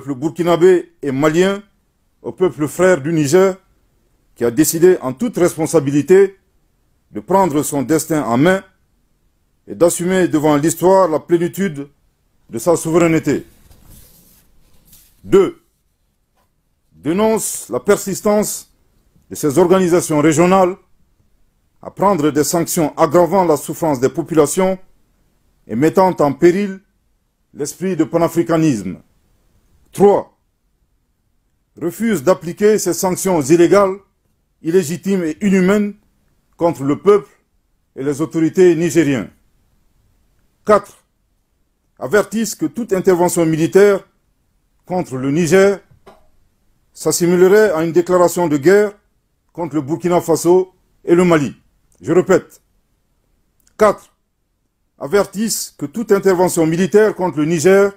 peuple burkinabé et malien, au peuple frère du Niger, qui a décidé en toute responsabilité de prendre son destin en main et d'assumer devant l'histoire la plénitude de sa souveraineté. 2. Dénonce la persistance de ces organisations régionales à prendre des sanctions aggravant la souffrance des populations et mettant en péril l'esprit de panafricanisme. 3. Refuse d'appliquer ces sanctions illégales, illégitimes et inhumaines contre le peuple et les autorités nigériennes. 4. Avertissent que toute intervention militaire contre le Niger s'assimilerait à une déclaration de guerre contre le Burkina Faso et le Mali. Je répète. 4. Avertissent que toute intervention militaire contre le Niger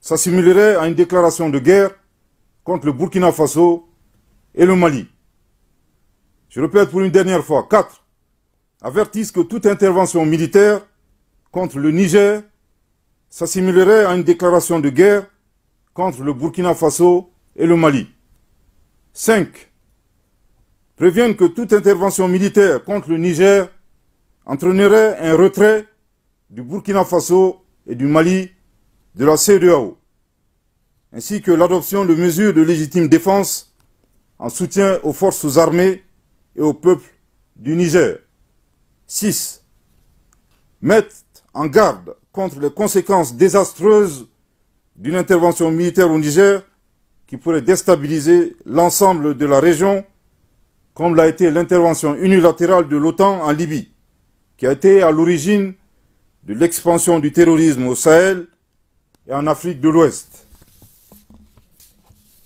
s'assimilerait à une déclaration de guerre contre le Burkina Faso et le Mali. Je répète pour une dernière fois. 4. Avertissent que toute intervention militaire contre le Niger s'assimilerait à une déclaration de guerre contre le Burkina Faso et le Mali. 5 préviennent que toute intervention militaire contre le Niger entraînerait un retrait du Burkina Faso et du Mali de la CEDEAO, ainsi que l'adoption de mesures de légitime défense en soutien aux forces armées et au peuple du Niger. 6. Mettent en garde contre les conséquences désastreuses d'une intervention militaire au Niger qui pourrait déstabiliser l'ensemble de la région comme l'a été l'intervention unilatérale de l'OTAN en Libye, qui a été à l'origine de l'expansion du terrorisme au Sahel et en Afrique de l'Ouest.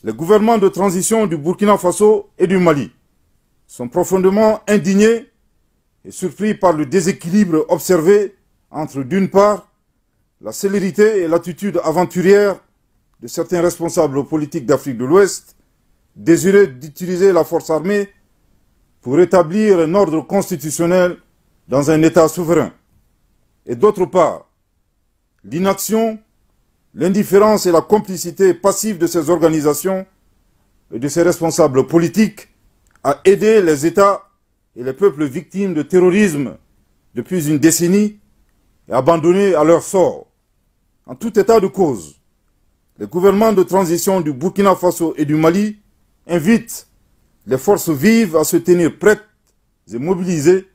Les gouvernements de transition du Burkina Faso et du Mali sont profondément indignés et surpris par le déséquilibre observé entre, d'une part, la célérité et l'attitude aventurière de certains responsables politiques d'Afrique de l'Ouest, désireux d'utiliser la force armée pour établir un ordre constitutionnel dans un État souverain. Et d'autre part, l'inaction, l'indifférence et la complicité passive de ces organisations et de ces responsables politiques à aider les États et les peuples victimes de terrorisme depuis une décennie et abandonnés à leur sort. En tout état de cause, les gouvernements de transition du Burkina Faso et du Mali invitent les forces vives à se tenir prêtes et mobilisées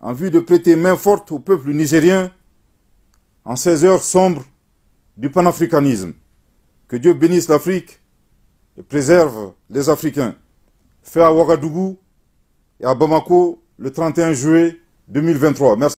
en vue de prêter main forte au peuple nigérien en ces heures sombres du panafricanisme. Que Dieu bénisse l'Afrique et préserve les Africains. Fait à Ouagadougou et à Bamako le 31 juillet 2023. Merci.